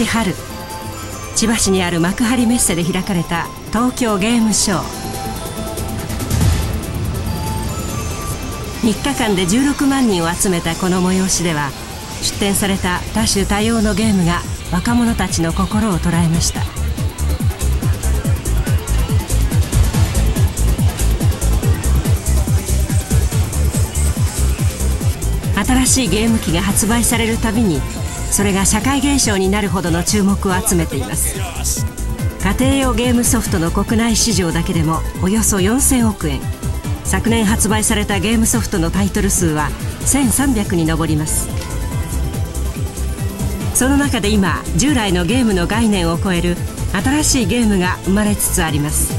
年春千葉市にある幕張メッセで開かれた東京ゲームショー3日間で16万人を集めたこの催しでは出展された多種多様のゲームが若者たちの心を捉えました。新しいゲーム機が発売されるたびにそれが社会現象になるほどの注目を集めています。家庭用ゲームソフトの国内市場だけでもおよそ4000億円。昨年発売されたゲームソフトのタイトル数は1300に上ります。その中で今従来のゲームの概念を超える新しいゲームが生まれつつあります。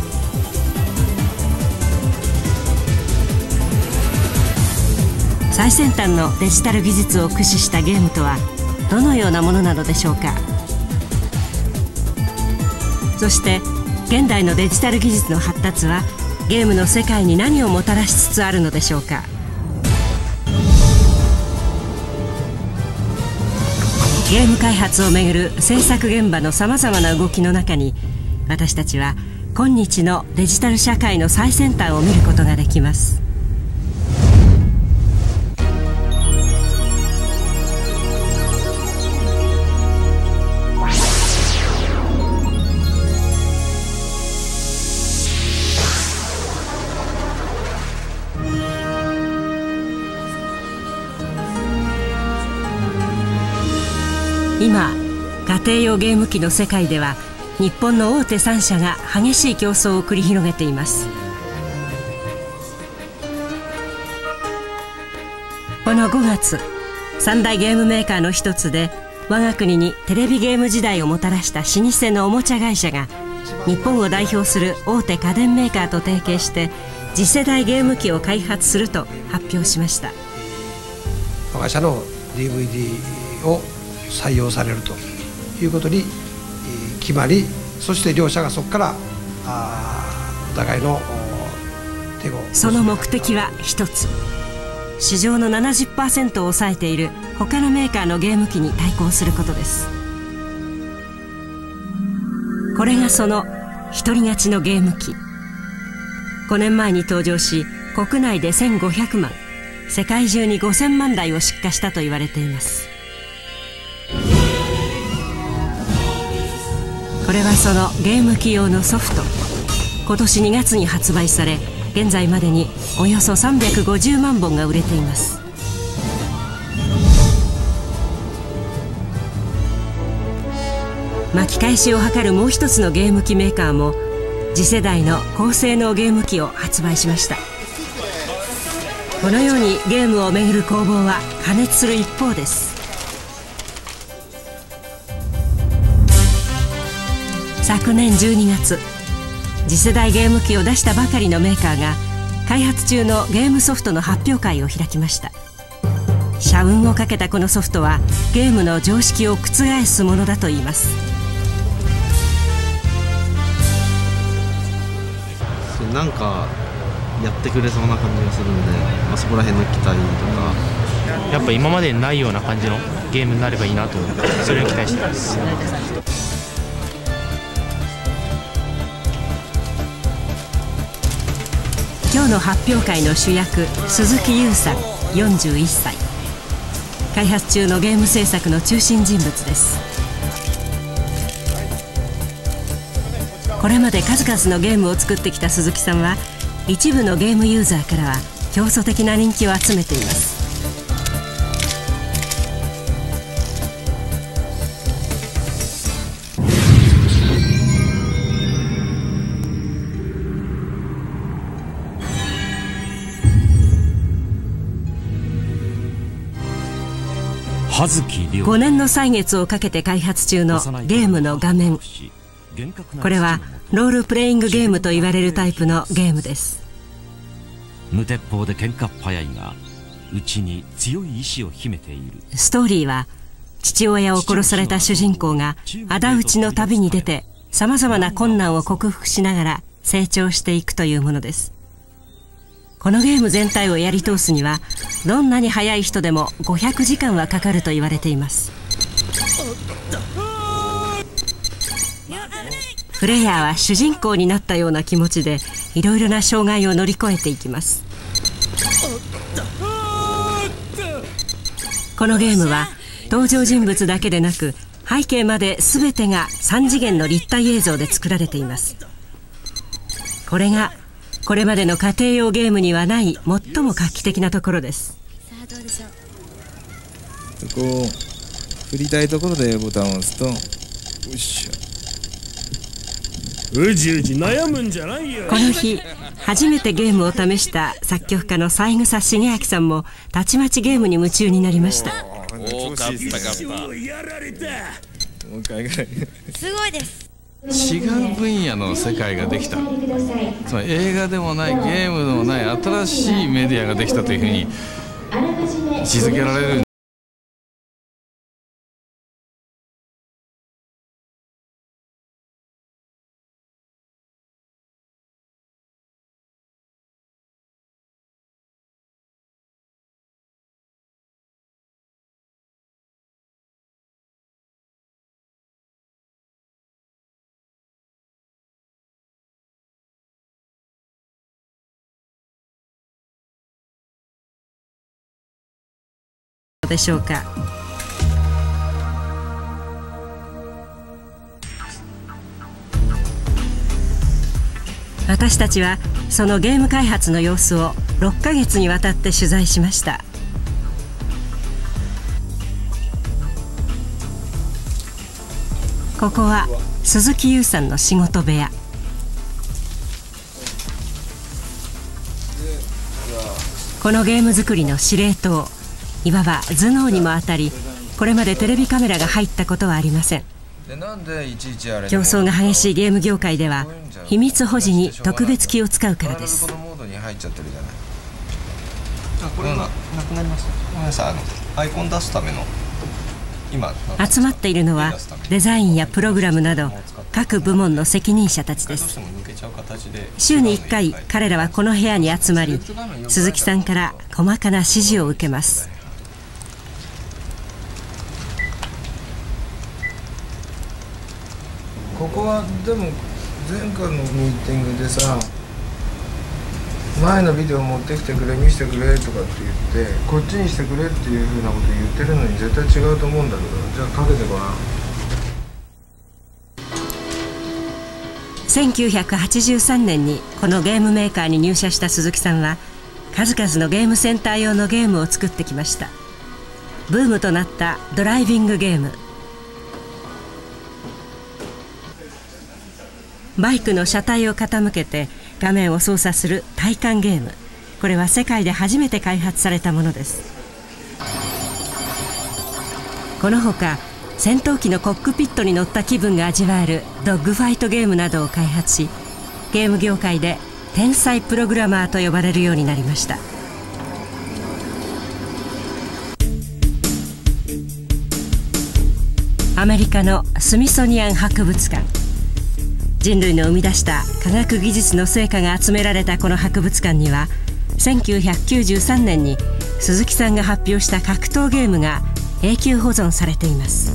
最先端のデジタル技術を駆使したゲームとはどのようなものなのでしょうか。そして現代のデジタル技術の発達はゲームの世界に何をもたらしつつあるのでしょうか。ゲーム開発をめぐる制作現場のさまざまな動きの中に私たちは今日のデジタル社会の最先端を見ることができます。今家庭用ゲーム機の世界では日本の大手3社が激しい競争を繰り広げています。この5月三大ゲームメーカーの一つで我が国にテレビゲーム時代をもたらした老舗のおもちゃ会社が日本を代表する大手家電メーカーと提携して次世代ゲーム機を開発すると発表しました。我が社の DVD を採用されるということに決まりそして両者がそこからお互いの手をその目的は一つ。市場の70%を抑えている他のメーカーのゲーム機に対抗することです。これがその独り勝ちのゲーム機。5年前に登場し国内で1500万世界中に5000万台を出荷したと言われています。これはそのゲーム機用のソフト。今年2月に発売され現在までにおよそ350万本が売れています。巻き返しを図るもう一つのゲーム機メーカーも次世代の高性能ゲーム機を発売しました。このようにゲームをめぐる攻防は過熱する一方です。昨年12月次世代ゲーム機を出したばかりのメーカーが開発中のゲームソフトの発表会を開きました。社運をかけたこのソフトはゲームの常識を覆すものだといいます。なんかやってくれそうな感じがするんで、まあ、そこら辺の期待とか。やっぱ今までにないような感じのゲームになればいいなとそれを期待してます今日の発表会の主役鈴木優さん41歳。開発中のゲーム制作の中心人物です。これまで数々のゲームを作ってきた鈴木さんは一部のゲームユーザーからは競争的な人気を集めています。5年の歳月をかけて開発中のゲームの画面。これはロールプレイングゲームと言われるタイプのゲームです。無鉄砲で喧嘩っ早いがうちに強い意志を秘めている。ストーリーは父親を殺された主人公が仇討ちの旅に出てさまざまな困難を克服しながら成長していくというものですこのゲーム全体をやり通すにはどんなに速い人でも500時間はかかると言われています。プレイヤーは主人公になったような気持ちでいろいろな障害を乗り越えていきます。このゲームは登場人物だけでなく背景まで全てが3次元の立体映像で作られています。これがこれまでの家庭用ゲームにはない最も画期的なところです。さあどうでしょうこう振りたいところでボタンを押すとよいしょ。うじうじ悩むんじゃないよ。この日初めてゲームを試した作曲家の三枝茂明さんもたちまちゲームに夢中になりました。おかったかったもう一回ぐらいすごいです違う分野の世界ができた。つまり映画でもないゲームでもない新しいメディアができたというふうに位置づけられるでしょうか？私たちはそのゲーム開発の様子を6ヶ月にわたって取材しました。ここは鈴木優さんの仕事部屋。このゲーム作りの司令塔いわば頭脳にもあたりこれまでテレビカメラが入ったことはありません。競争が激しいゲーム業界では秘密保持に特別気を使うからです。このモードに入っちゃってるじゃない。あこれがなくなりました。ごめんなさい。あのアイコン出すための今集まっているのはデザインやプログラムなど各部門の責任者たちです。週に1回彼らはこの部屋に集まり鈴木さんから細かな指示を受けますここはでも前回のミーティングでさ前のビデオ持ってきてくれ見せてくれとかって言ってこっちにしてくれっていうふうなこと言ってるのに絶対違うと思うんだけどじゃあかけてごらん。1983年にこのゲームメーカーに入社した鈴木さんは数々のゲームセンター用のゲームを作ってきました。ブームとなったドライビングゲーム。バイクの車体を傾けて画面を操作する体感ゲーム。これは世界で初めて開発されたものです。このほか戦闘機のコックピットに乗った気分が味わえるドッグファイトゲームなどを開発しゲーム業界で天才プログラマーと呼ばれるようになりました。アメリカのスミソニアン博物館。人類の生み出した科学技術の成果が集められたこの博物館には1993年に鈴木さんが発表した格闘ゲームが永久保存されています。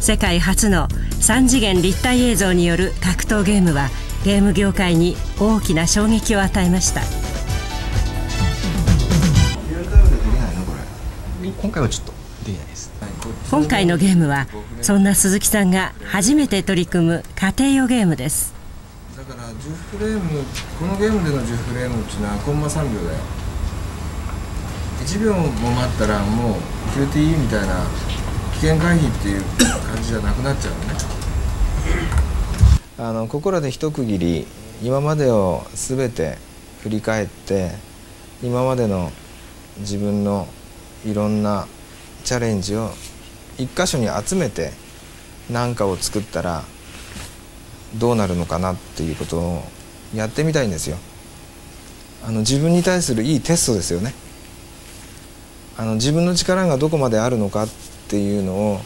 世界初の3次元立体映像による格闘ゲームはゲーム業界に大きな衝撃を与えました。今回はちょっとできないです今回のゲームはそんな鈴木さんが初めて取り組む家庭用ゲームです。だから10フレームこのゲームでの10フレームっていうのはコンマ3秒だよ。1秒も待ったらもう QTE みたいな危険回避っていう感じじゃなくなっちゃうのね。あのここらで一区切り今までを全て振り返って今までの自分のいろんなチャレンジを一箇所に集めて何かを作ったらどうなるのかなっていうことをやってみたいんですよ。あの自分に対するいいテストですよね。あの自分の力がどこまであるのかっていうのを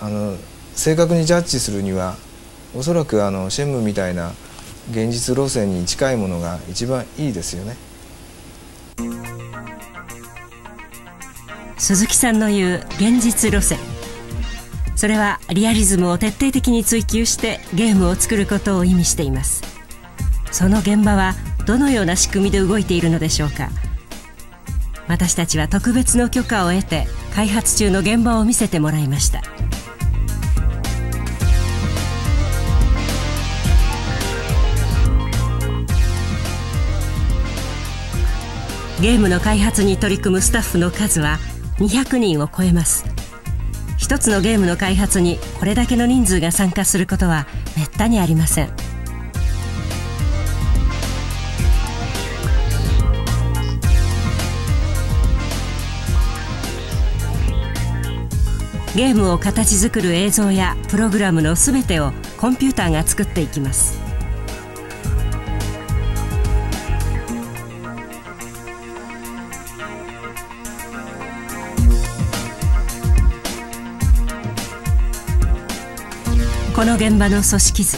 あの正確にジャッジするにはおそらくあのシェムみたいな現実路線に近いものが一番いいですよね。鈴木さんの言う現実路線。それはリアリズムを徹底的に追求してゲームを作ることを意味しています。その現場はどのような仕組みで動いているのでしょうか。私たちは特別の許可を得て開発中の現場を見せてもらいました。ゲームの開発に取り組むスタッフの数は200人を超えます。一つのゲームの開発にこれだけの人数が参加することはめったにありません。ゲームを形作る映像やプログラムのすべてをコンピューターが作っていきます。この現場の組織図。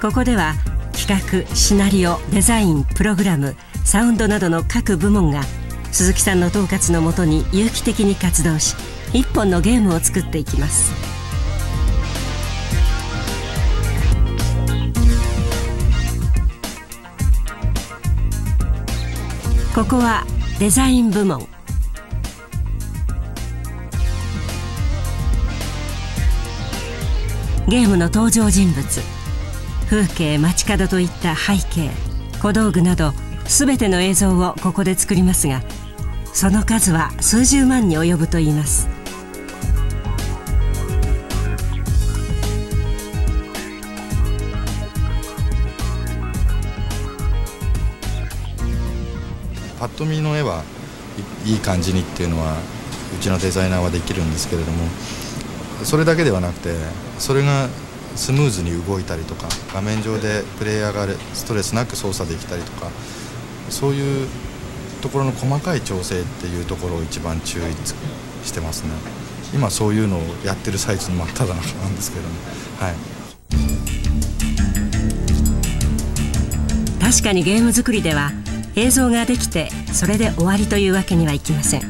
ここでは企画シナリオデザインプログラムサウンドなどの各部門が鈴木さんの統括のもとに有機的に活動し一本のゲームを作っていきます。ここはデザイン部門。ゲームの登場人物。風景街角といった背景小道具など全ての映像をここで作りますがその数は数十万に及ぶといいます。パッと見の絵はいい感じにっていうのはうちのデザイナーはできるんですけれどもそれだけではなくてそれがスムーズに動いたりとか画面上でプレイヤーがストレスなく操作できたりとかそういうところの細かい調整っていうところを一番注意してますね。今そういうのをやってる最中の真っ只中なんですけどね。はい。確かにゲーム作りでは映像ができてそれで終わりというわけにはいきません。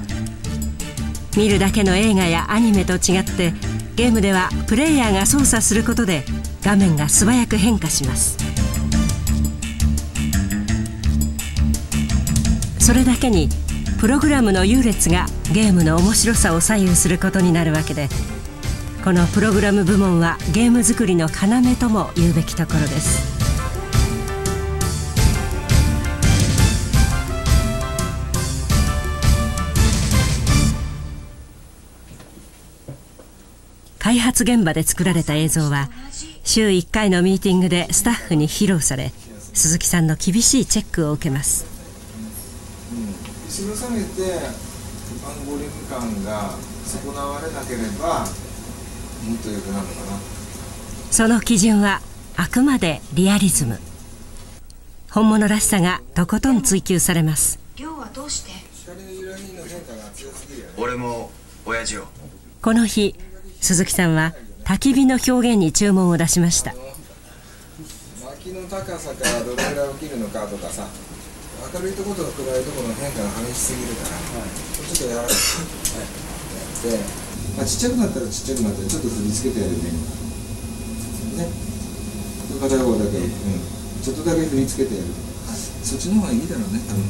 見るだけの映画やアニメと違ってゲームではプレイヤーが操作することで画面が素早く変化します。それだけにプログラムの優劣がゲームの面白さを左右することになるわけでこのプログラム部門はゲーム作りの要とも言うべきところです。開発現場で作られた映像は週1回のミーティングでスタッフに披露され鈴木さんの厳しいチェックを受けます。後ろ下げてあのボリューム感が損なわれなければもっと良くなるのかな。その基準はあくまでリアリズム。本物らしさがとことん追求されます。量はどうして？俺も親父をこの日鈴木さんは焚き火の表現に注文を出しました。薪の高さからどれぐらい起きるのかとかさ明るいところと暗いところの変化が激しすぎるから、はいちょっと柔らかくやって、まあ、ちっちゃくなったらちっちゃくなったらちょっと振り付けてやるねね。片方だけ、うん、ちょっとだけ振り付けてやる。そっちの方がいいだろうね多分。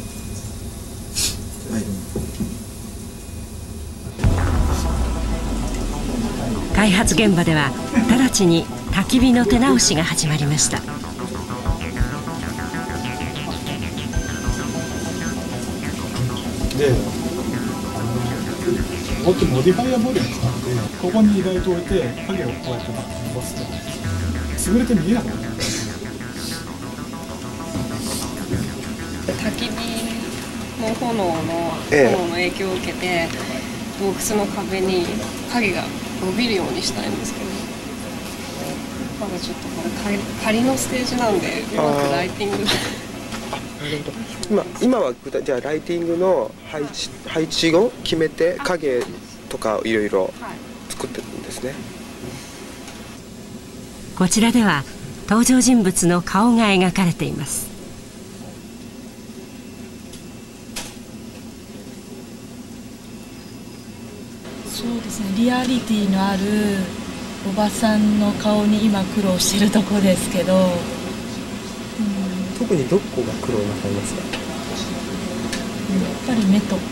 はい。開発現場では直ちに焚き火の手直しが始まりました。でこっちモディファイアボディを使ってここにライトを置いて影をこうやって伸ばすと潰れて見えなくなる。焚き火の炎のええ炎の影響を受けて洞窟の壁に影が伸びるようにしたいんですけど。まだちょっとこれ仮仮のステージなんでうまくライティング今今は具体じゃあライティングの配置配置を決めて影とかいろいろ作ってるんですね、こちらでは登場人物の顔が描かれていますそうですねリアリティのあるおばさんの顔に今苦労してるとこですけど、うん、特にどこが苦労なさいますか？やっぱり目とか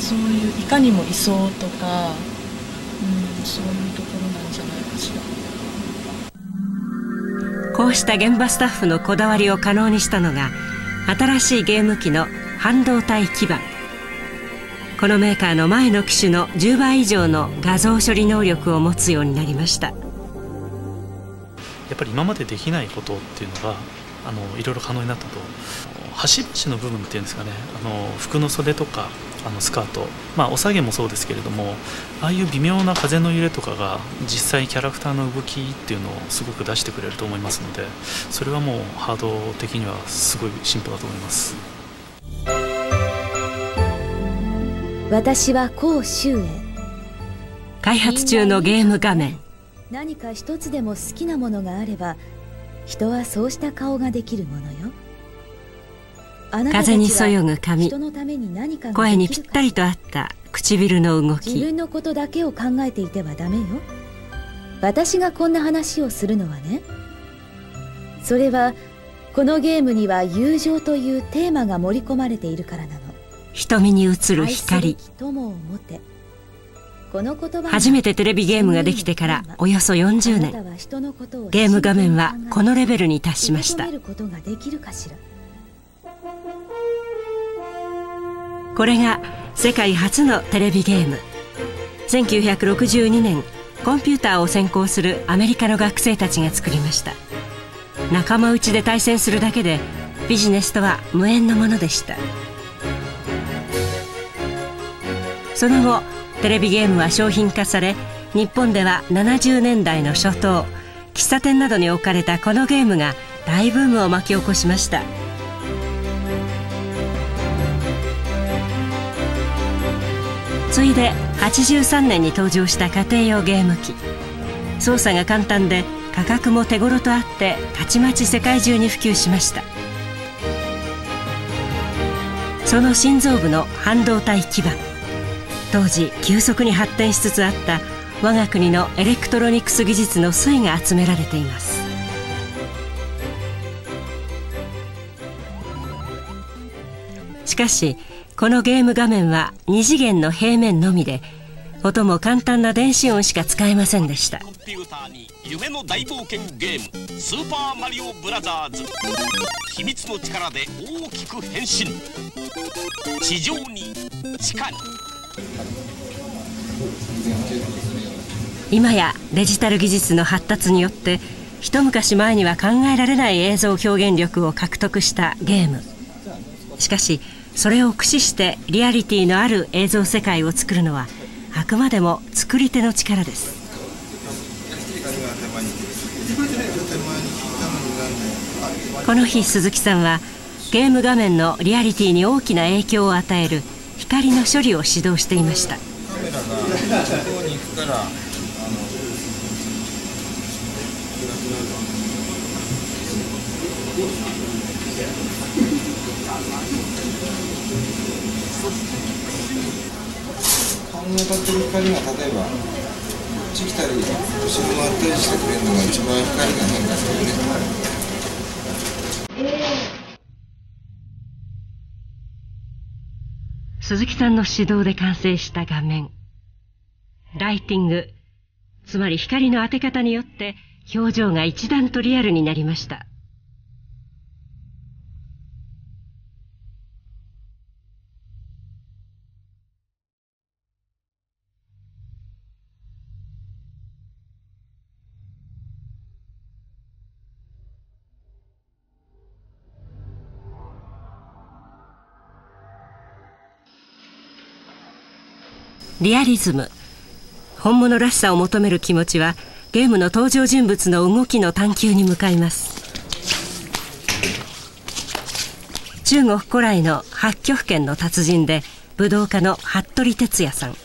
そういういかにもいそうとか、うん、そういうところなんじゃないかしら。こうした現場スタッフのこだわりを可能にしたのが新しいゲーム機の半導体基板このメーカーの前の機種の10倍以上の画像処理能力を持つようになりました。やっぱり今までできないことっていうのがあのいろいろ可能になったと。端々の部分っていうんですかね。あの服の袖とかあのスカート、まあ、お下げもそうですけれどもああいう微妙な風の揺れとかが実際キャラクターの動きっていうのをすごく出してくれると思いますのでそれはもうハード的にはすごい進歩だと思います。私は甲州へ。開発中のゲーム画面。何か一つでも好きなものがあれば人はそうした顔ができるものよ。風にそよぐ髪。声にぴったりと合った唇の動き。自分のことだけを考えていてはダメよ。私がこんな話をするのはね。それはこのゲームには友情というテーマが盛り込まれているからなの瞳に映る光。初めてテレビゲームができてからおよそ40年。ゲーム画面はこのレベルに達しました。これが世界初のテレビゲーム。1962年コンピューターを専攻するアメリカの学生たちが作りました。仲間内で対戦するだけでビジネスとは無縁のものでしたその後テレビゲームは商品化され日本では70年代の初頭喫茶店などに置かれたこのゲームが大ブームを巻き起こしました。次いで83年に登場した家庭用ゲーム機。操作が簡単で価格も手頃とあってたちまち世界中に普及しました。その心臓部の半導体基板当時急速に発展しつつあった我が国のエレクトロニクス技術の粋が集められています。しかしこのゲーム画面は2次元の平面のみで音も簡単な電子音しか使えませんでした。スピューターに夢の大冒険ゲーム「スーパーマリオブラザーズ」秘密の力で大きく変身。地上に地下に今やデジタル技術の発達によって一昔前には考えられない映像表現力を獲得したゲーム。しかしそれを駆使してリアリティのある映像世界を作るのはあくまでも作り手の力です。この日鈴木さんはゲーム画面のリアリティに大きな影響を与える光の処理を指導していました顔に当たってる光が例えばこっち来たり後ろ回ったりしてくれるのが一番光が変化するね。鈴木さんの指導で完成した画面。ライティング、つまり光の当て方によって表情が一段とリアルになりました。リアリズム。本物らしさを求める気持ちはゲームの登場人物の動きの探求に向かいます。中国古来の八挙府県の達人で武道家の服部哲也さんい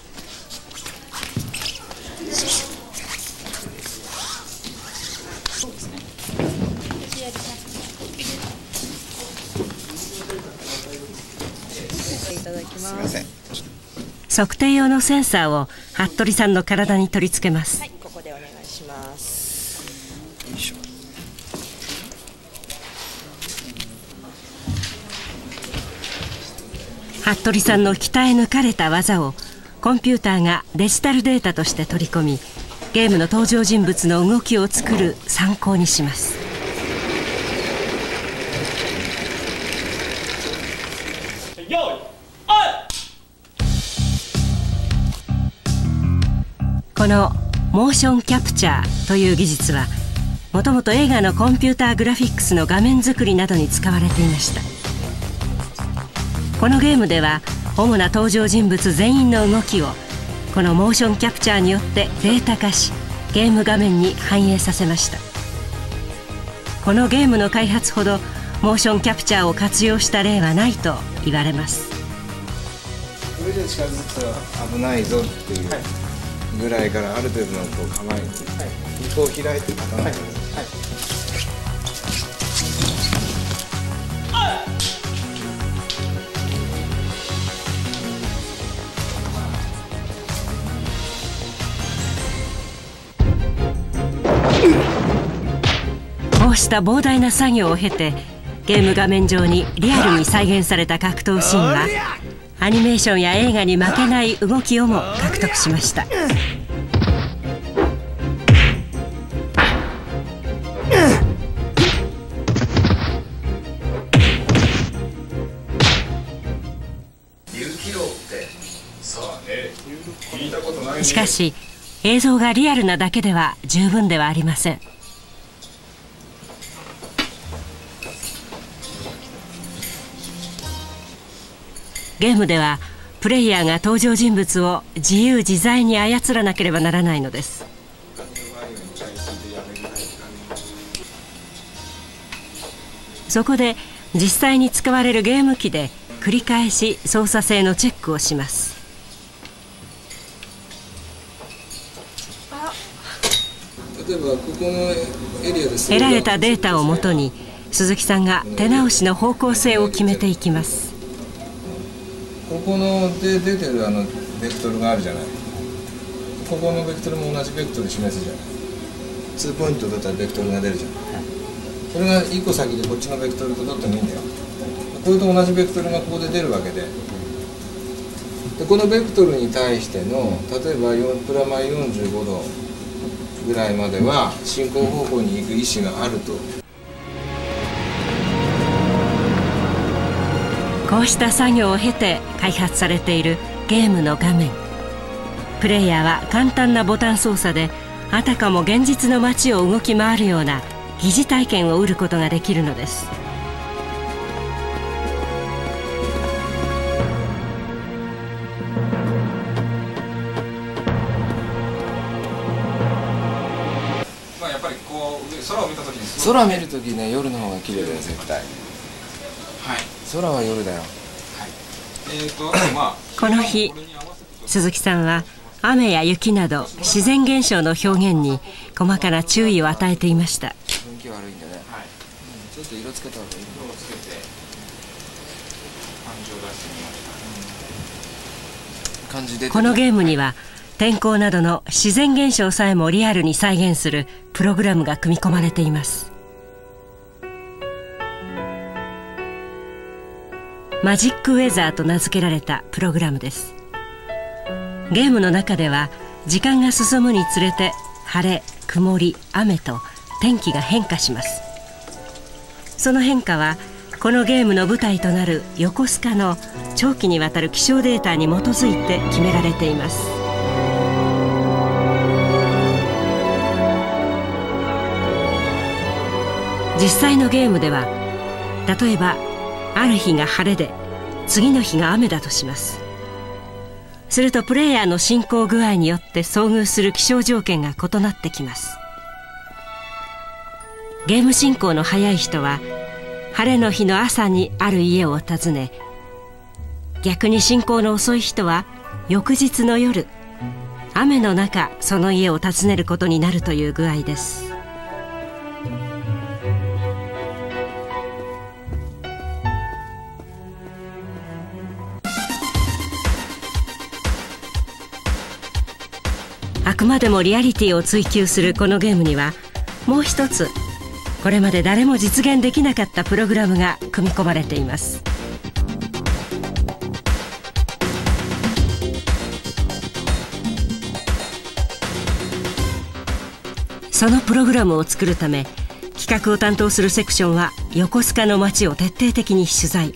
ただきます。測定用のセンサーを服部さんの体に取り付けます、はい、ここでお願いします。服部さんの鍛え抜かれた技をコンピューターがデジタルデータとして取り込みゲームの登場人物の動きを作る参考にしますこのモーションキャプチャーという技術はもともと映画のコンピューターグラフィックスの画面作りなどに使われていました。このゲームでは主な登場人物全員の動きをこのモーションキャプチャーによってデータ化しゲーム画面に反映させました。このゲームの開発ほどモーションキャプチャーを活用した例はないと言われます。これ以上近づくと危ないぞっていうぐらいからある程度のこう構えに、はい、こう開いて立たない、はいこうした膨大な作業を経てゲーム画面上にリアルに再現された格闘シーンはアニメーションや映画に負けない動きをも獲得しました。し映像がリアルなだけでは十分ではありません。ゲームではプレイヤーが登場人物を自由自在に操らなければならないのです。そこで実際に使われるゲーム機で繰り返し操作性のチェックをします例えばここのエリアで得られたデータをもとに鈴木さんが手直しの方向性を決めていきます。ここので出てるあのベクトルがあるじゃない。ここのベクトルも同じベクトル示すじゃない。2ポイントだったらベクトルが出るじゃん。それが1個先でこっちのベクトルと取ってもいいんだよ。これと同じベクトルがここで出るわけで。でこのベクトルに対しての例えばプラマイ45度ぐらいまでは進行方向に行く意思があると。こうした作業を経て開発されているゲームの画面。プレイヤーは簡単なボタン操作であたかも現実の街を動き回るような疑似体験を得ることができるのです。空を見るときね夜の方が綺麗だよ絶対。はい。空は夜だよ、はい。えーとまあ、この日鈴木さんは雨や雪など自然現象の表現に細かな注意を与えていました。雰囲気悪いんでね、はい、ちょっと色つけた方がいい色をつけて感情を出してみました、感じでこのゲームには天候などの自然現象さえもリアルに再現するプログラムが組み込まれていますマジックウェザーと名付けられたプログラムです。ゲームの中では時間が進むにつれて晴れ曇り雨と天気が変化します。その変化はこのゲームの舞台となる横須賀の長期にわたる気象データに基づいて決められています。実際のゲームでは例えばある日が晴れで次の日が雨だとします。するとプレイヤーの進行具合によって遭遇する気象条件が異なってきます。ゲーム進行の早い人は晴れの日の朝にある家を訪ね逆に進行の遅い人は翌日の夜雨の中その家を訪ねることになるという具合です。くまでもリアリティを追求するこのゲームにはもう一つこれまで誰も実現できなかったプログラムが組み込まれています。そのプログラムを作るため企画を担当するセクションは横須賀の街を徹底的に取材。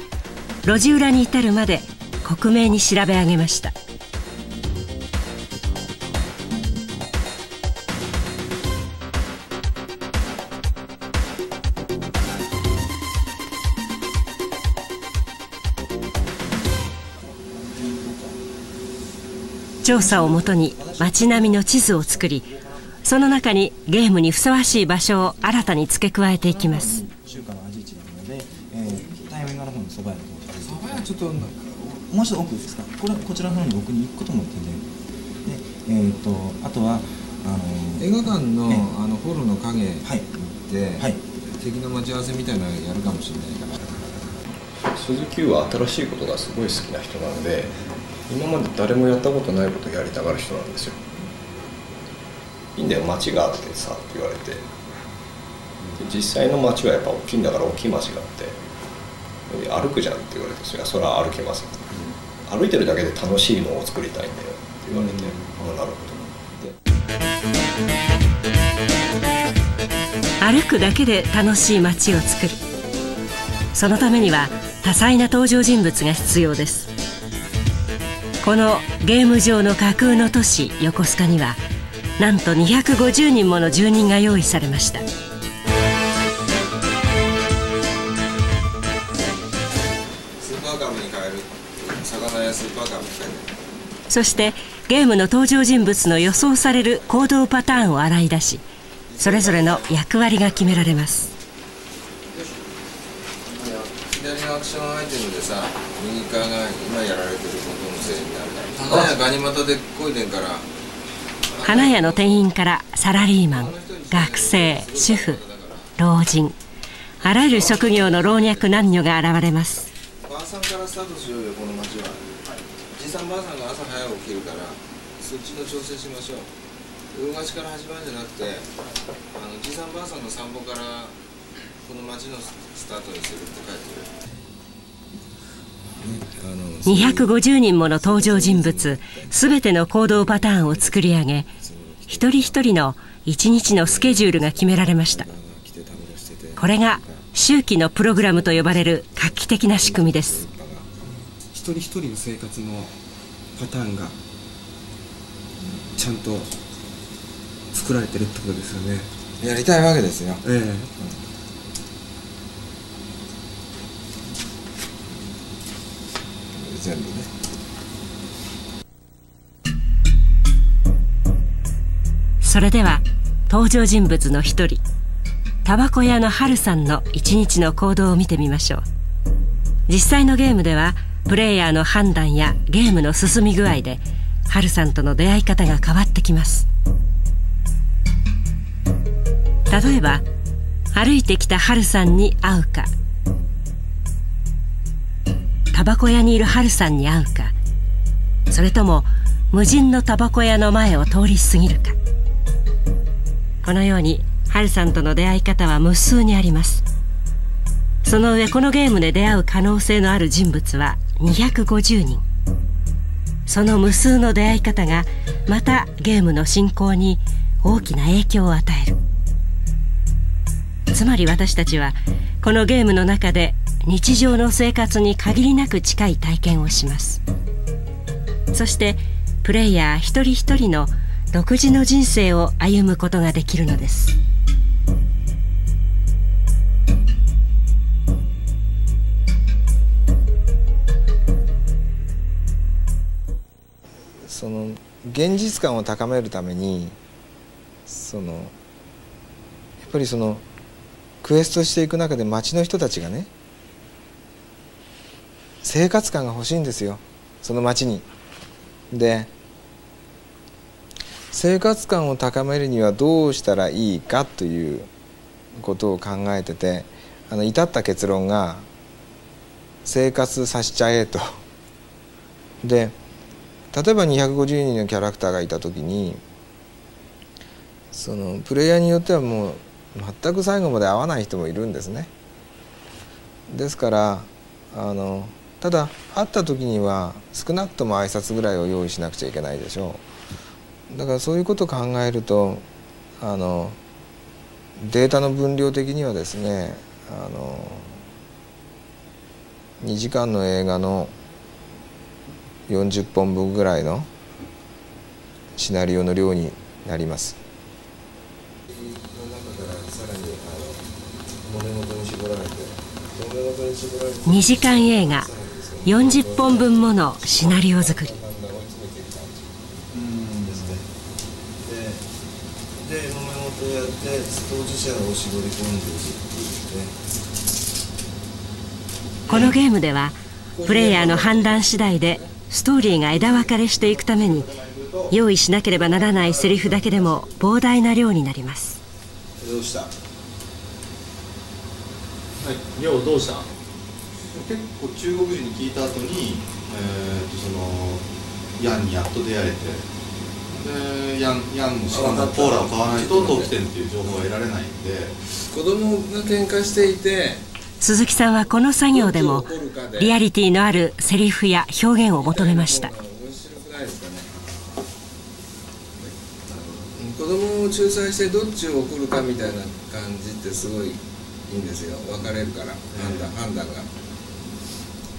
路地裏に至るまで克明に調べ上げました。調査をもとに街並みの地図を作りその中にゲームにふさわしい場所を新たに付け加えていきます。中華の味市なので、えー、対面側の方の蕎麦屋の方蕎麦屋ちょっともう一度奥ですかこれこちらの方に奥に行くこともできるで、えーと、とあとはあの映画館の,、あのホールの影で、はい、敵の待ち合わせみたいなのやるかもしれないから鈴木は新しいことがすごい好きな人なので今まで誰もやったことないことをやりたがる人なんですよ。いいんだよ街があってさって言われて。実際の街はやっぱ大きいんだから大きい街があって歩くじゃんって言われてそれはそれは歩けます、うん、歩いてるだけで楽しいのを作りたいんだよって言われて、うん、ああなるほど。歩くだけで楽しい街を作る。そのためには多彩な登場人物が必要ですこのゲーム上の架空の都市横須賀にはなんと250人もの住人が用意されました。そしてゲームの登場人物の予想される行動パターンを洗い出しそれぞれの役割が決められます。左のアクションアイテムでさ右側が今やられてる花屋の店員からサラリーマン学生主婦老人。あらゆる職業の老若男女が現れます。ばあさんからスタートしようよこの町は。じいさんばあさんが朝早く起きるからそっちの調整しましょう。魚町から始まるんじゃなくてあのじいさんばあさんの散歩からこの町のスタートにするって書いてる250人もの登場人物全ての行動パターンを作り上げ一人一人の一日のスケジュールが決められました。これが周期のプログラムと呼ばれる画期的な仕組みです。一人一人の生活のパターンがちゃんと作られてるってことですよね。やりたいわけですよ。ええ、うん全部ね。それでは登場人物の一人タバコ屋のハルさんの一日の行動を見てみましょう。実際のゲームではプレイヤーの判断やゲームの進み具合でハルさんとの出会い方が変わってきます。例えば歩いてきたハルさんに会うかタバコ屋にいるハルさんに会うか。それとも無人のタバコ屋の前を通り過ぎるか。このようにハルさんとの出会い方は無数にあります。その上このゲームで出会う可能性のある人物は250人その無数の出会い方がまたゲームの進行に大きな影響を与える。つまり私たちはこのゲームの中で日常の生活に限りなく近い体験をします。そしてプレイヤー一人一人の独自の人生を歩むことができるのです。その現実感を高めるためにそのやっぱりそのクエストしていく中で町の人たちがね生活感が欲しいんですよその町に。で生活感を高めるにはどうしたらいいかということを考えててあの至った結論が生活させちゃえと。で例えば250人のキャラクターがいた時にそのプレイヤーによってはもう全く最後まで合わない人もいるんですね。ですからあのただ会った時には少なくとも挨拶ぐらいを用意しなくちゃいけないでしょう。だからそういうことを考えるとあのデータの分量的にはですねあの2時間の映画の40本分ぐらいのシナリオの量になります。2時間映画40本分ものシナリオ作り。で揉め事をやって当事者を絞り込んでいくっていうねこのゲームではプレイヤーの判断次第でストーリーが枝分かれしていくために用意しなければならないセリフだけでも膨大な量になります。どうしたはい、ようどうした？結構中国人に聞いた後に、えー、とそのヤンにやっと出会えてでヤンヤンもしかもポーラを買わないとトークテンっていう情報が得られないんで。子供が喧嘩していて鈴木さんはこの作業でもリアリティのあるセリフや表現を求めました。子供を仲裁してどっちを怒るかみたいな感じってすごいいいんですよ。分かれるから判断判断が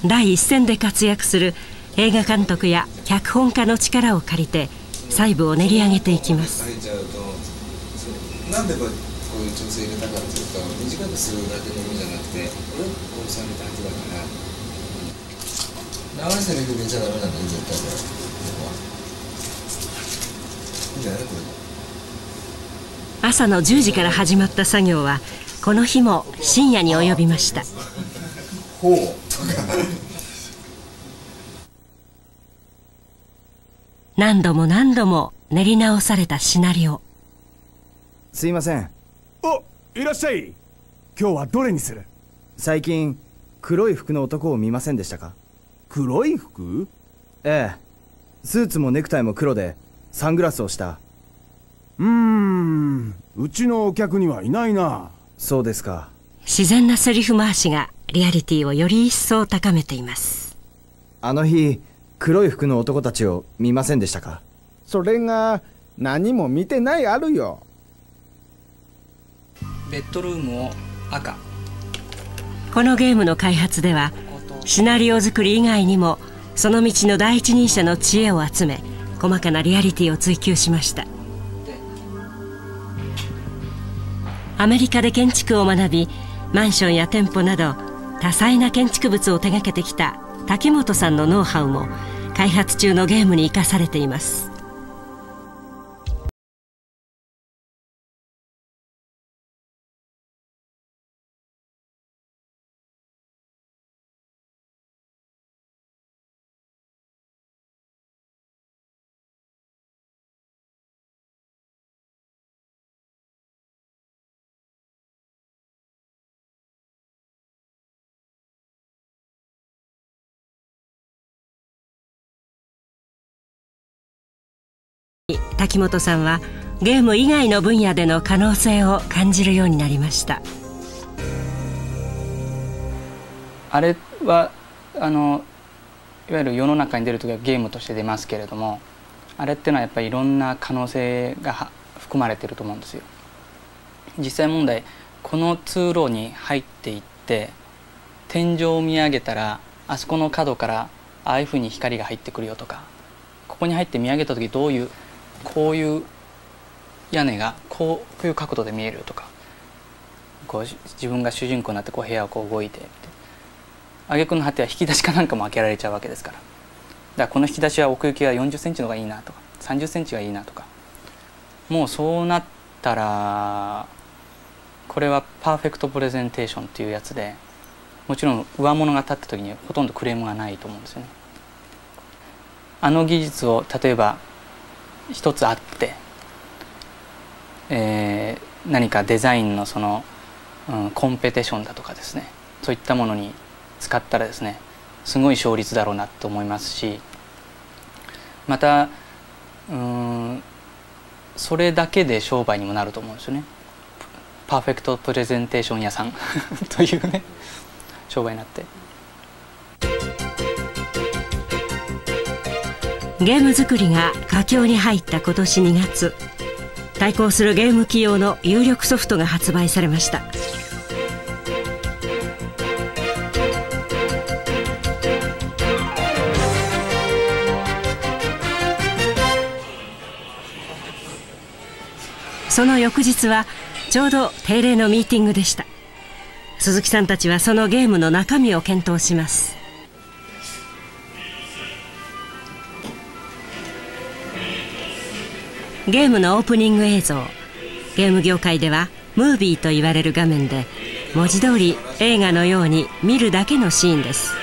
第一線で活躍する映画監督や脚本家の力を借りて細部を練り上げていきます。朝の10時から始まった作業はこの日も深夜に及びました。ほう。と か何度も何度も練り直されたシナリオ。すいません。おいらっしゃい。今日はどれにする？最近黒い服の男を見ませんでしたか？黒い服？ええ。スーツもネクタイも黒でサングラスをした。うーん。うちのお客にはいないな。そうですか。自然なセリフ回しがリアリティをより一層高めています。あの日黒い服の男たちを見ませんでしたか？それが何も見てないあるよ。ベッドルームを赤。このゲームの開発ではシナリオ作り以外にもその道の第一人者の知恵を集め細かなリアリティを追求しました。アメリカで建築を学びマンションや店舗など多彩な建築物を手掛けてきた滝本さんのノウハウも開発中のゲームに生かされています。滝本さんはゲーム以外の分野での可能性を感じるようになりましたあれはあのいわゆる世の中に出る時はゲームとして出ますけれどもあれっていうのはやっぱりいろんな可能性が含まれてると思うんですよ。実際問題この通路に入っていって天井を見上げたらあそこの角からああいうふうに光が入ってくるよとかここに入って見上げた時どういうこういう屋根がこういう角度で見えるとかこう自分が主人公になってこう部屋をこう動いて挙句の果ては引き出しかなんかも開けられちゃうわけですからだからこの引き出しは奥行きが4 0センチの方がいいなとか3 0センチがいいなとかもうそうなったらこれはパーフェクトプレゼンテーションっていうやつでもちろん上物が立った時にほとんどクレームがないと思うんですよね。あの技術を例えば一つあって、えー、何かデザインのその、うん、コンペティションだとかですねそういったものに使ったらですねすごい勝率だろうなと思いますしまたうんそれだけで商売にもなると思うんですよね。パーフェクトプレゼンテーション屋さん というね商売になって。ゲーム作りが佳境に入った今年2月。対抗するゲーム機用の有力ソフトが発売されました。その翌日はちょうど定例のミーティングでした。鈴木さんたちはそのゲームの中身を検討します。ゲームのオープニング映像。ゲーム業界ではムービーと言われる画面で文字通り映画のように見るだけのシーンです。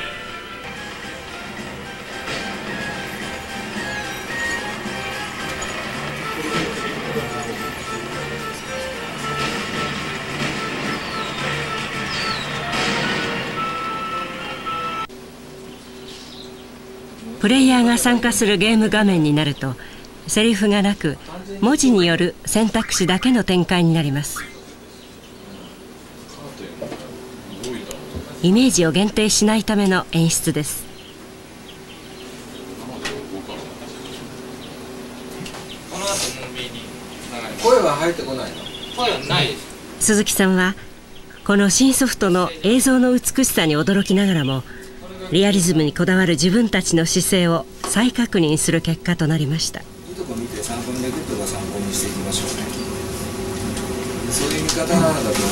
プレイヤーが参加するゲーム画面になるとセリフがなく文字による選択肢だけの展開になります。イメージを限定しないための演出です。声は入ってこないの声はないです鈴木さんはこの新ソフトの映像の美しさに驚きながらもリアリズムにこだわる自分たちの姿勢を再確認する結果となりました。いいと見て参考にできるとこ参考にしていきましょうね。そういう見方だと思うんですよ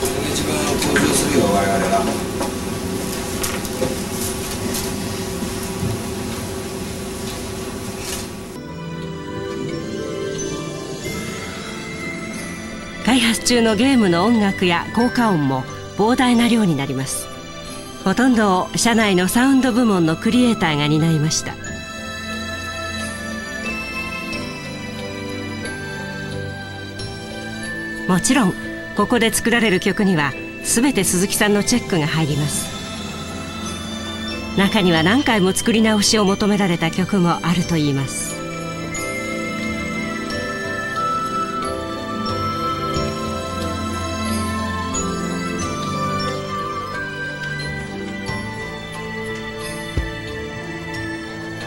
それが一番向上するよ我々が開発中のゲームの音楽や効果音も膨大な量になります。ほとんどを社内のサウンド部門のクリエイターが担いました。もちろんここで作られる曲には全て鈴木さんのチェックが入ります。中には何回も作り直しを求められた曲もあるといいます。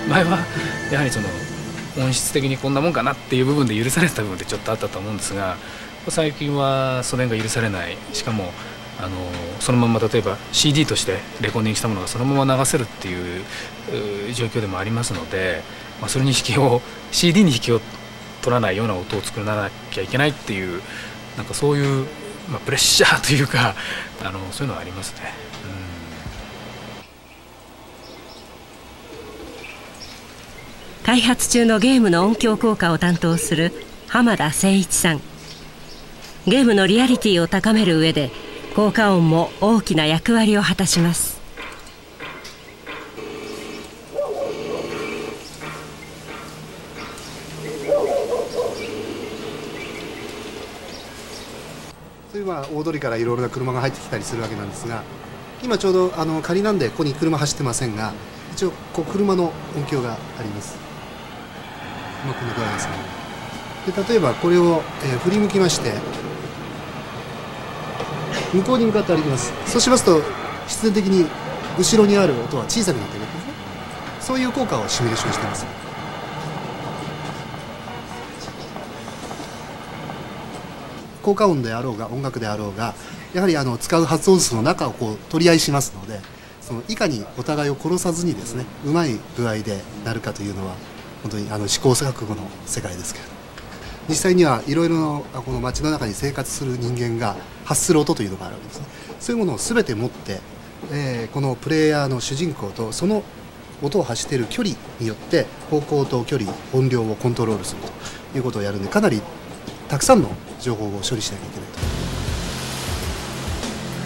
前はやはりその本質的にこんなもんかなっていう部分で許されてた部分ってちょっとあったと思うんですが最近はそれが許されない。しかもあのそのまま例えば CD としてレコーディングしたものがそのまま流せるっていう状況でもありますので、まあ、それに引きを CD に引きを取らないような音を作らなきゃいけないっていうなんかそういう、まあ、プレッシャーというか あのそういうのはありますね。開発中のゲームの音響効果を担当する浜田誠一さん。ゲームのリアリティを高める上で効果音も大きな役割を果たします。そういうまあ大通りからいろいろな車が入ってきたりするわけなんですが今ちょうどあの仮なんでここに車走ってませんが一応こう車の音響があります。まあ、このぐらいですね。で例えばこれを、えー、振り向きまして向こうに向かって歩きます。そうしますと必然的に後ろにある音は小さくなっていくんですね。そういう効果をシミュレーションしてます。効果音であろうが音楽であろうがやはりあの使う発音数の中をこう取り合いしますのでそのいかにお互いを殺さずにですねうまい具合でなるかというのは本当にあの試行錯誤の世界ですけど実際にはいろいろなこの街の中に生活する人間が発する音というのがあるわけですね。そういうものを全て持って、えー、このプレイヤーの主人公とその音を発している距離によって方向と距離音量をコントロールするということをやるんでかなりたくさんの情報を処理しなきゃいけないと。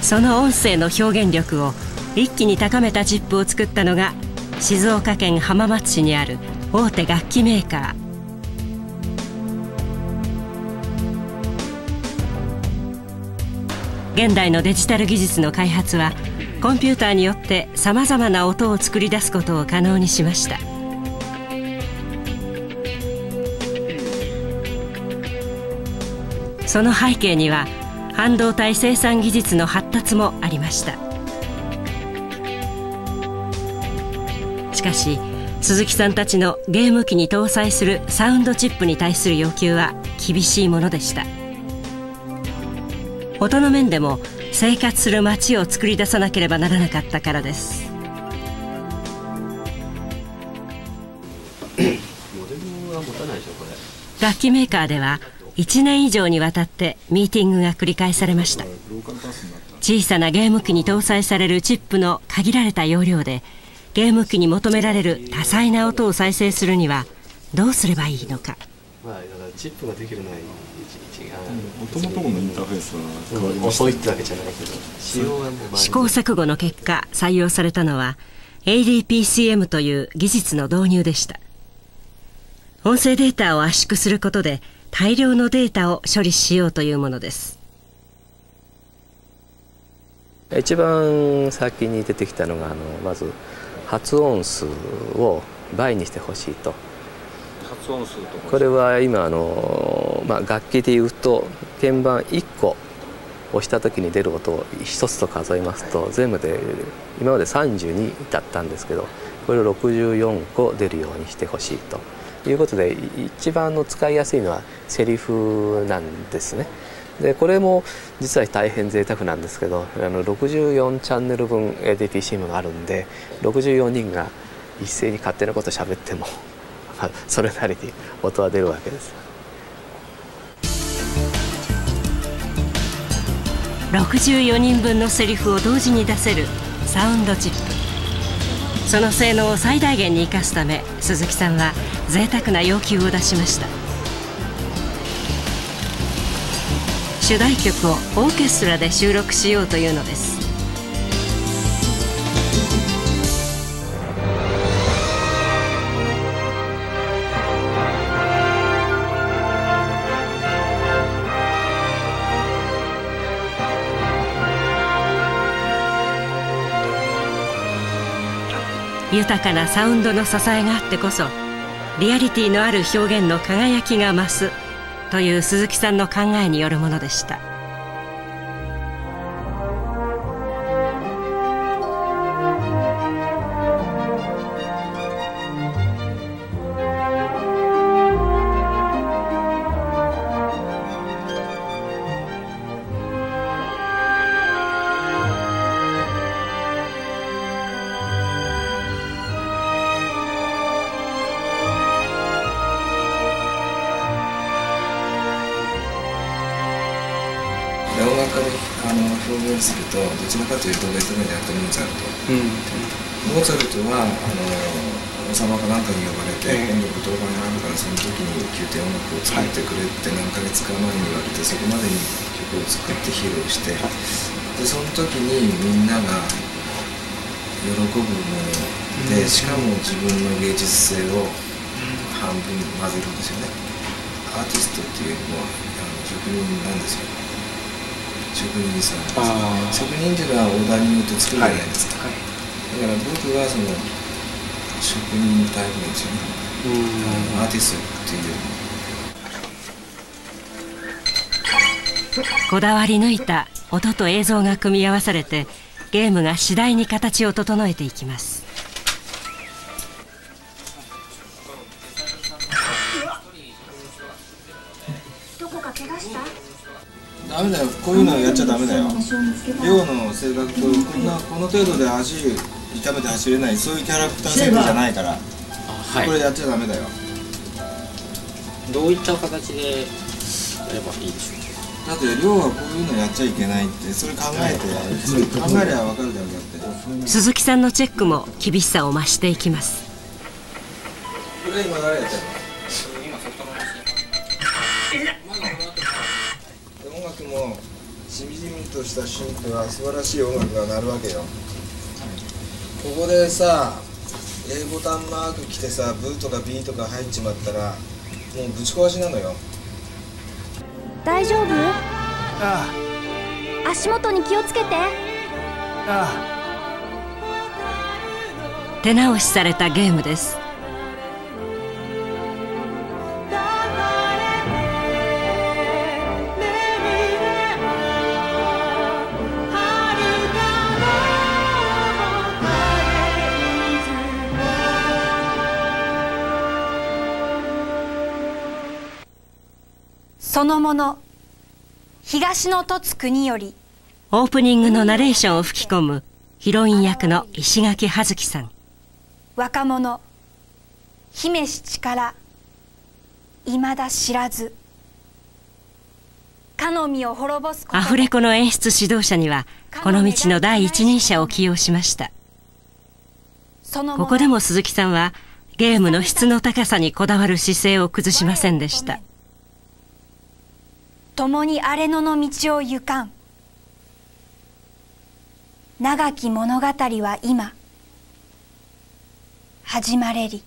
その音声の表現力を一気に高めたチップを作ったのが静岡県浜松市にある大手楽器メーカー。現代のデジタル技術の開発はコンピューターによってさまざまな音を作り出すことを可能にしました。その背景には半導体生産技術の発達もありました。しかし鈴木さんたちのゲーム機に搭載するサウンドチップに対する要求は厳しいものでした。音の面でも生活する街を作り出さなければならなかったからです。楽器メーカーでは1年以上にわたってミーティングが繰り返されました。小さなゲーム機に搭載されるチップの限られた容量でゲーム機に求められる多彩な音を再生するにはどうすればいいのか。まあ、だからチップができるのはい一一が元々のインターフェースは遅いってわけじゃないけど仕様試行錯誤の結果採用されたのは ADPCM という技術の導入でした。音声データを圧縮することで大量のデータを処理しようというものです。一番先に出てきたのがあのまず発音数を倍にしてほしいと。これは今あの、まあ、楽器でいうと鍵盤1個押した時に出る音を1つと数えますと全部で今まで32だったんですけどこれを64個出るようにしてほしいということで一番の使いやすいのはセリフなんですね。でこれも実は大変贅沢なんですけどあの64チャンネル分 ADPCM があるんで64人が一斉に勝手なこと喋ってもまあそれなりに音は出るわけです。64人分のセリフを同時に出せるサウンドチップ。その性能を最大限に生かすため鈴木さんは贅沢な要求を出しました。主題曲をオーケストラで収録しようというのです。豊かなサウンドの支えがあってこそリアリティのある表現の輝きが増すという鈴木さんの考えによるものでした。モーツァルトはあの王様かなんかに呼ばれて、今度言葉があるからその時に宮廷音楽を作ってくれって何ヶ月か前に言われてそこまでに曲を作って披露して、でその時にみんなが喜ぶもので、しかも自分の芸術性を半分混ぜるんですよね。アーティストっていうよりもあの職人なんですよ。職人さん職人っていうのはオーダーによって作るじゃないですか、だから僕はその職人タイプですよね。あのアーティストっていうよりもこだわり抜いた音と映像が組み合わされてゲームが次第に形を整えていきます。どこか怪我した？ダメだよ。こういうのやっちゃダメだよ。寮の性格とこんなこの程度で足痛めて走れないそういうキャラクター設定じゃないから、はい。これやっちゃダメだよ。どういった形でやればいいでしょだって寮はこういうのやっちゃいけないってそれ考えて、それ考えりゃ分かるだろだって。鈴木さんのチェックも厳しさを増していきます。これ今誰やってるの？音楽もしみじみとしたシンクは素晴らしい音楽が鳴るわけよここでさ A ボタンマーク来てさブーとか B とか入っちまったらもうぶち壊しなのよ。大丈夫？あ足元に気をつけて。あ。手直しされたゲームですそのもの東の凸国よりオープニングのナレーションを吹き込むヒロイン役の石垣葉月さん。若者姫し力いまだ知らず。かのみを滅ぼすアフレコの演出指導者にはこの道の第一人者を起用しました。ここでも鈴木さんはゲームの質の高さにこだわる姿勢を崩しませんでした共に荒れ野の道を行かん。長き物語は今始まれり。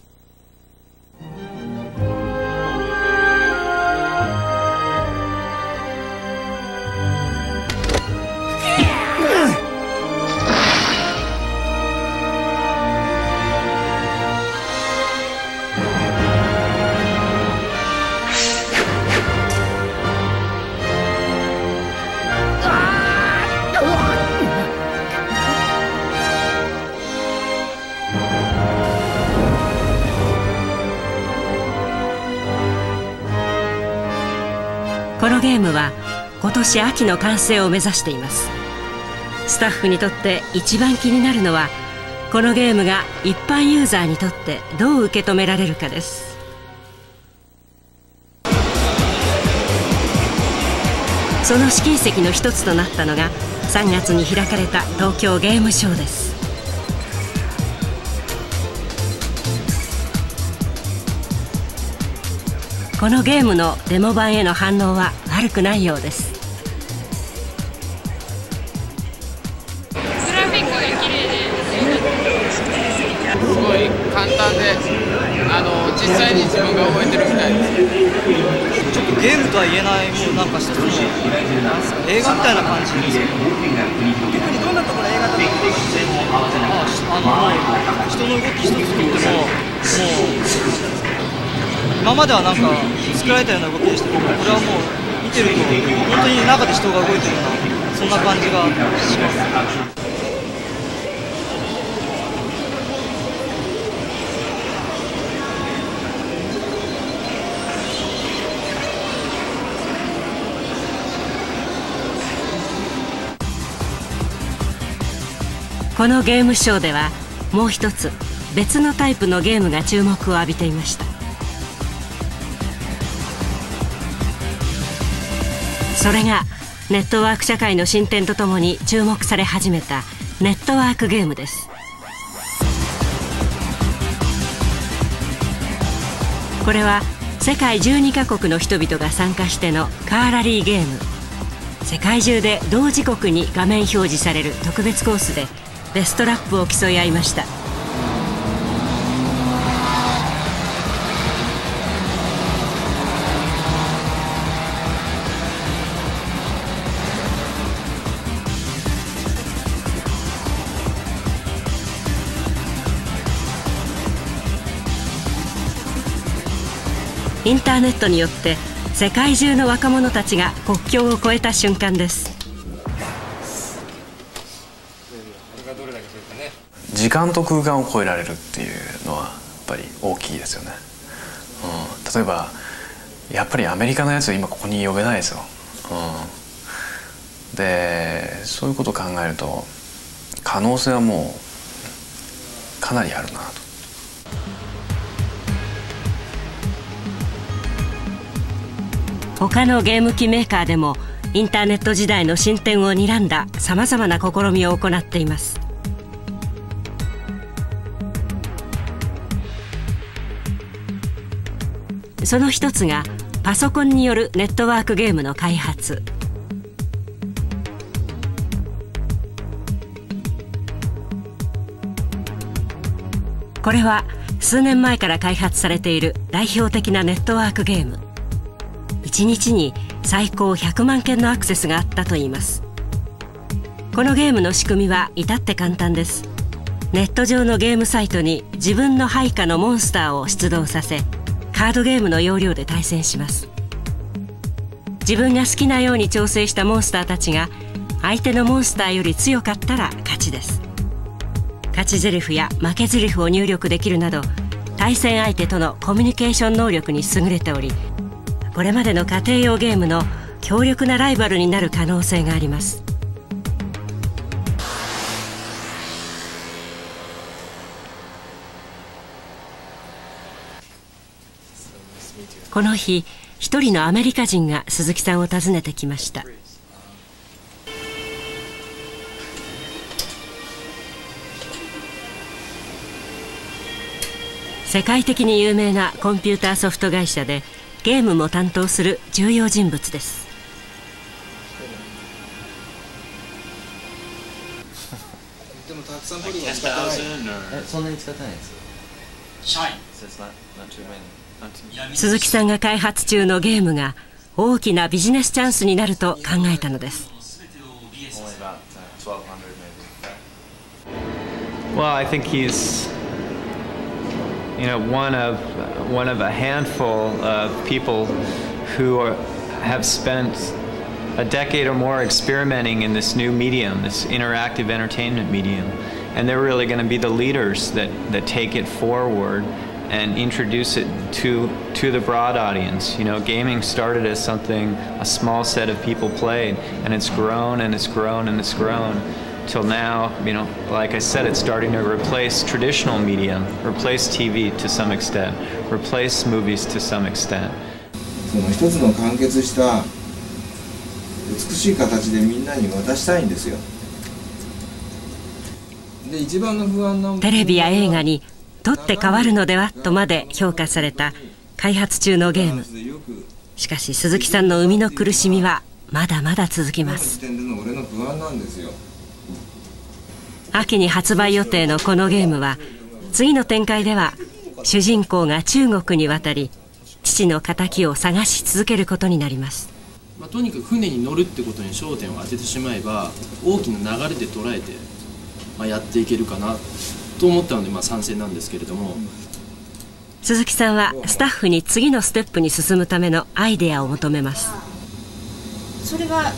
このゲームは今年秋の完成を目指しています。スタッフにとって一番気になるのはこのゲームが一般ユーザーにとってどう受け止められるかです。その試金石の一つとなったのが3月に開かれた東京ゲームショウです。このゲームのデモ版への反応は悪くないようです。グラフィックが綺麗ですごい簡単であの実際に自分が覚えてるみたいです。ちょっとゲームとは言えないもうなんか一つの映画みたいな感じですけど特にどんなところ映画だとあの人の動き一つとってももう今まではなんか作られたような動きでしたけどこれはもう見てると本当に中で人が動いてるなそんな感じがします。このゲームショーではもう一つ別のタイプのゲームが注目を浴びていましたそれがネットワーク社会の進展とともに注目され始めたネットワークゲームです。これは世界12カ国の人々が参加してのカーラリーゲーム。世界中で同時刻に画面表示される特別コースでベストラップを競い合いました。インターネットによって世界中の若者たちが国境を越えた瞬間です。時間と空間を超えられるっていうのはやっぱり大きいですよね、うん、例えばやっぱりアメリカのやつ今ここに呼べないですよ、うん、でそういうことを考えると可能性はもうかなりあるなと。他のゲーム機メーカーでもインターネット時代の進展を睨んださまざまな試みを行っています。その一つがパソコンによるネットワークゲームの開発。これは数年前から開発されている代表的なネットワークゲーム。1日に最高100万件のアクセスがあったといいます。このゲームの仕組みは至って簡単です。ネット上のゲームサイトに自分の配下のモンスターを出動させカードゲームの要領で対戦します。自分が好きなように調整したモンスターたちが相手のモンスターより強かったら勝ちです。勝ち台詞や負け台詞を入力できるなど対戦相手とのコミュニケーション能力に優れておりこれまでの家庭用ゲームの強力なライバルになる可能性があります。この日一人のアメリカ人が鈴木さんを訪ねてきました。世界的に有名なコンピューターソフト会社でゲームも担当する重要人物です。でもたくさんポリゴン使ってない。えそんなに使ってないです鈴木さんが開発中のゲームが大きなビジネスチャンスになると考えたのです。Well, I think he's, you know, one of one of a handful of people who are, have spent a decade or more experimenting in this new medium, this interactive entertainment medium, and they're really going to be the leaders that that take it forward and introduce it to to the broad audience. You know, gaming started as something a small set of people played, and it's grown and it's grown and it's grown till now. You know, like I said, it's starting to replace traditional media, replace TV to some extent, replace movies to some extent. その一つの完結した美しい形でみんなに渡したいんですよ。で一番の不安なテレビや映画に取って変わるのではとまで評価された開発中のゲームしかし鈴木さんの生みの苦しみはまだまだ続きます秋に発売予定のこのゲームは次の展開では主人公が中国に渡り父の敵を探し続けることになります。まあ、とにかく船に乗るってことに焦点を当ててしまえば大きな流れで捉えて、まあ、やっていけるかなと思ったので、まあ、賛成なんですけれども。鈴木さんはスタッフに次のステップに進むためのアイデアを求めます。それが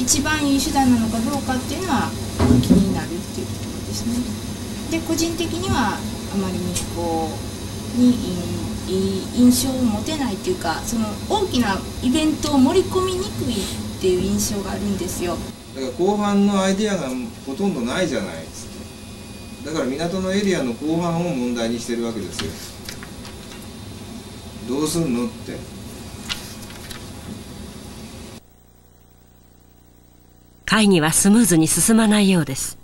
一番いい手段なのかどうかっていうのはですねで個人的にはあまりにこうにいい印象を持てないっていうかその大きなイベントを盛り込みにくいっていう印象があるんですよだから後半のアイデアがほとんどないじゃないですか。だから港のエリアの後半を問題にしてるわけですよ。どうすんのって。会議はスムーズに進まないようです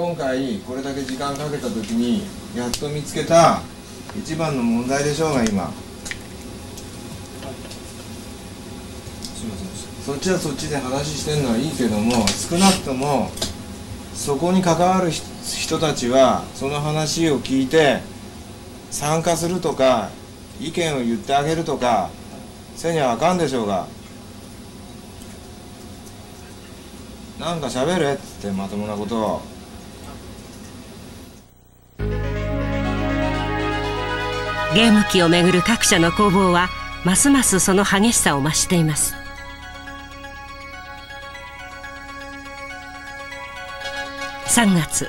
今回これだけ時間かけた時にやっと見つけた一番の問題でしょうが今すいませんそっちはそっちで話してるのはいいけども少なくともそこに関わる人たちはその話を聞いて参加するとか意見を言ってあげるとかせにはあかんでしょうがなんか喋れっつってまともなことを。ゲーム機をめぐる各社の攻防はますますその激しさを増しています。3月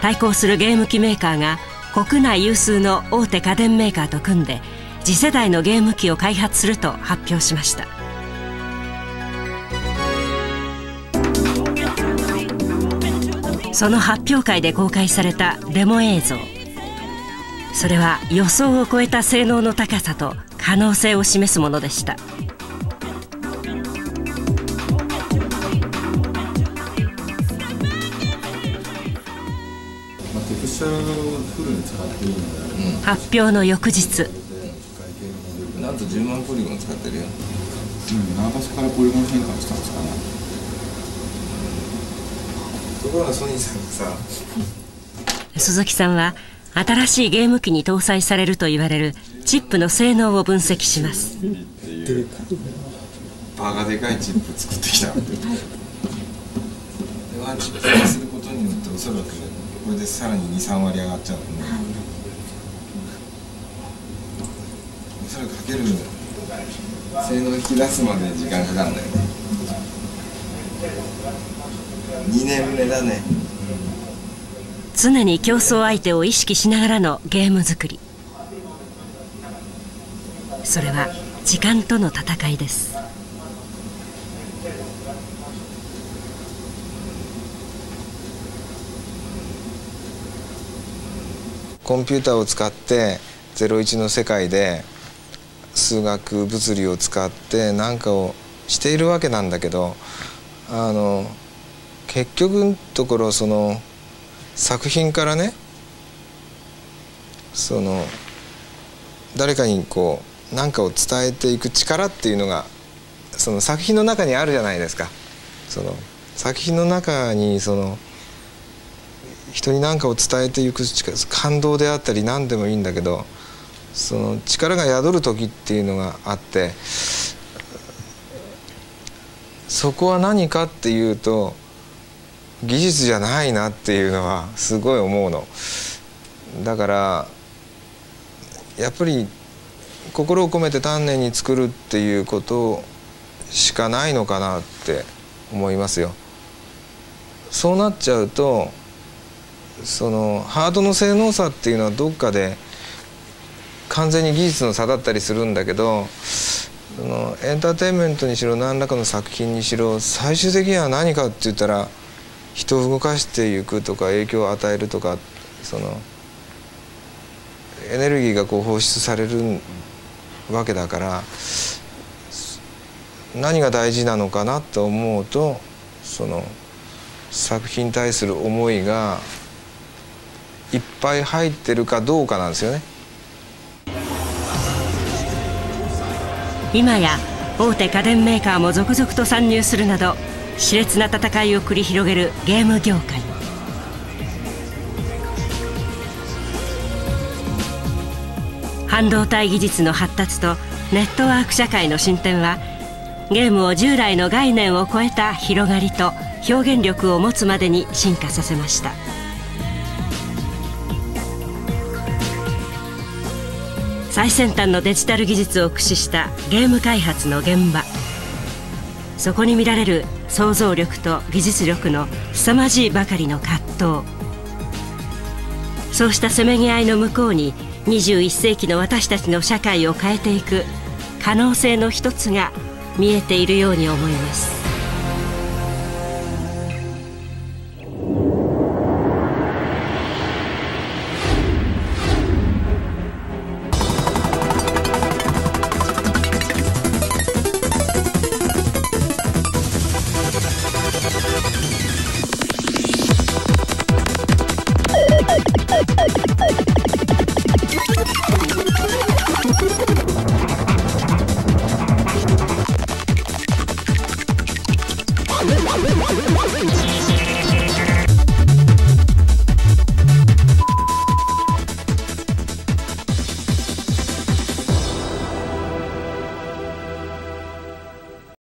対抗するゲーム機メーカーが国内有数の大手家電メーカーと組んで次世代のゲーム機を開発すると発表しました。その発表会で公開されたデモ映像。それは予想を超えた性能の高さと可能性を示すものでした。発表の翌日。なんと10万ポリゴン使ってるよ。うん何場所からポリゴン変換したんですかね。ところがソニーさんがさ。鈴木さんは新しいゲーム機に搭載されると言われるチップの性能を分析します。バカでかいチップ作ってきた。でワンチップすることによっておそらくこれでさらに23割上がっちゃうと思う、おそらくかける性能引き出すまで時間かかるんだよね2年目だね。常に競争相手を意識しながらのゲーム作り。それは時間との戦いです。コンピューターを使って01の世界で数学物理を使って何かをしているわけなんだけどあの結局のところその作品からねその誰かにこう何かを伝えていく力っていうのがその作品の中にあるじゃないですか。その作品の中にその人に何かを伝えていく力感動であったり何でもいいんだけどその力が宿る時っていうのがあってそこは何かっていうと技術じゃないなっていうのはすごい思うの。だからやっぱり心を込めて丹念に作るっていうことしかないのかなって思いますよ。そうなっちゃうとそのハードの性能差っていうのはどっかで完全に技術の差だったりするんだけどそのエンターテインメントにしろ何らかの作品にしろ最終的には何かって言ったら人を動かしていくとか影響を与えるとかそのエネルギーがこう放出されるわけだから何が大事なのかなと思うとその作品に対する思いがいっぱい入ってるかどうかなんですよね。今や大手家電メーカーも続々と参入するなど熾烈な戦いを繰り広げるゲーム業界。半導体技術の発達とネットワーク社会の進展はゲームを従来の概念を超えた広がりと表現力を持つまでに進化させました。最先端のデジタル技術を駆使したゲーム開発の現場。そこに見られる想像力と技術力の凄まじいばかりの葛藤。そうしたせめぎ合いの向こうに21世紀の私たちの社会を変えていく可能性の一つが見えているように思います。